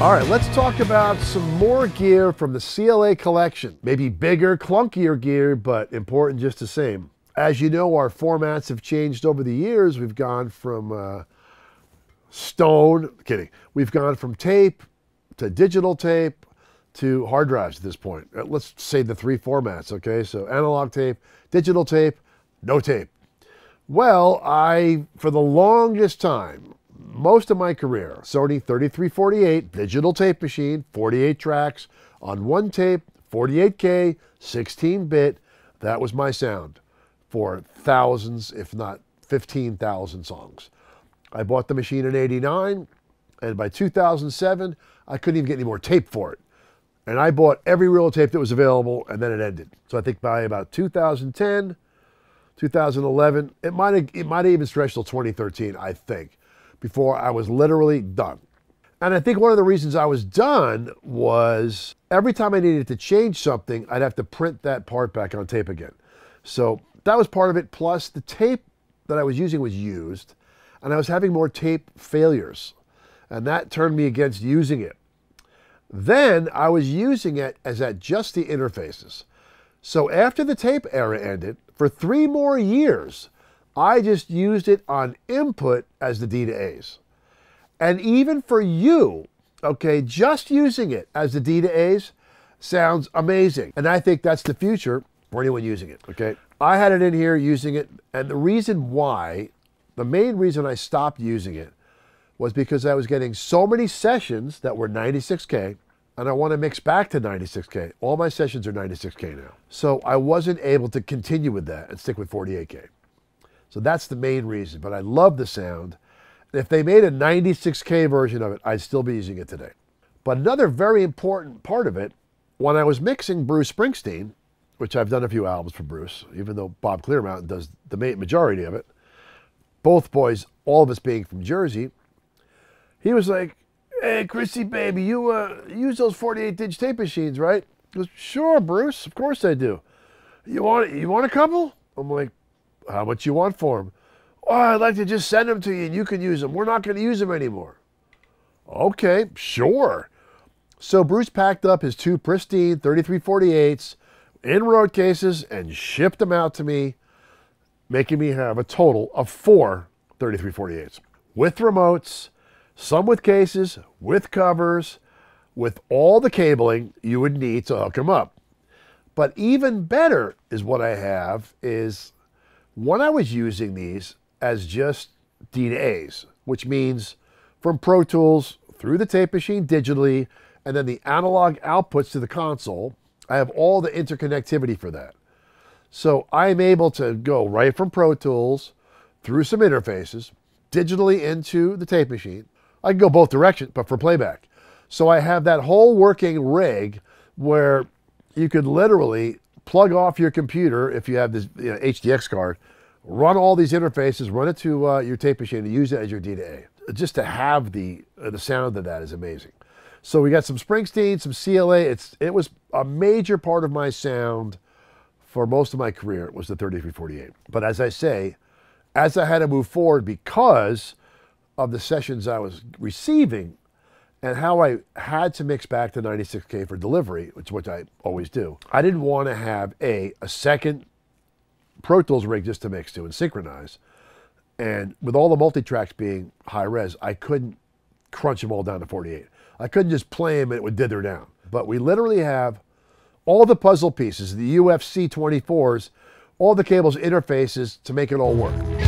All right, let's talk about some more gear from the CLA collection. Maybe bigger, clunkier gear, but important just the same. As you know, our formats have changed over the years. We've gone from uh, stone, kidding, we've gone from tape to digital tape to hard drives at this point. Uh, Let's say the three formats, okay? So analog tape, digital tape, no tape. Well, I, for the longest time, most of my career, Sony 3348 digital tape machine, 48 tracks on one tape, 48K, 16 bit. That was my sound for thousands, if not 15,000 songs. I bought the machine in 89, and by 2007, I couldn't even get any more tape for it. And I bought every reel tape that was available, and then it ended. So I think by about 2010, 2011, it might have it might even stretched till 2013, I think, before I was literally done. And I think one of the reasons I was done was every time I needed to change something, I'd have to print that part back on tape again. So that was part of it. Plus, the tape that I was using was used, and I was having more tape failures. And that turned me against using it. Then I was using it as at just the interfaces. So after the tape era ended, for three more years, I just used it on input as the D to A's. And even for you, okay, just using it as the D to A's sounds amazing. And I think that's the future for anyone using it, okay? I had it in here using it, and the reason why, the main reason I stopped using it was because I was getting so many sessions that were 96K, and I want to mix back to 96K. All my sessions are 96K now. So I wasn't able to continue with that and stick with 48K. So that's the main reason. But I love the sound. If they made a 96K version of it, I'd still be using it today. But another very important part of it, when I was mixing Bruce Springsteen, which I've done a few albums for Bruce, even though Bob Clearmountain does the majority of it, both boys, all of us being from Jersey, he was like, "Hey, Chrissy, baby, you uh, use those 48-inch tape machines, right?" He goes, "Sure, Bruce, of course I do. You want you want a couple?" I'm like, "How much you want for them?" "Oh, I'd like to just send them to you, and you can use them. We're not going to use them anymore." Okay, sure. So Bruce packed up his two pristine 3348s in road cases and shipped them out to me, making me have a total of four 3348s with remotes, some with cases, with covers, with all the cabling you would need to hook them up. But even better is what I have is when I was using these as just D which means from Pro Tools through the tape machine digitally, and then the analog outputs to the console, I have all the interconnectivity for that. So I'm able to go right from Pro Tools through some interfaces, digitally into the tape machine. I can go both directions, but for playback. So I have that whole working rig where you could literally plug off your computer if you have this you know, HDX card, run all these interfaces, run it to uh, your tape machine, and use it as your D to A. Just to have the uh, the sound of that is amazing. So we got some Springsteen, some CLA. It's it was a major part of my sound for most of my career. It was the 3348. But as I say, as I had to move forward because of the sessions I was receiving and how I had to mix back to 96K for delivery, which which I always do. I didn't want to have a a second Pro Tools rig just to mix to and synchronize. And with all the multi-tracks being high res, I couldn't crunch them all down to 48. I couldn't just play them and it would dither down. But we literally have all the puzzle pieces, the UFC 24s, all the cables interfaces to make it all work.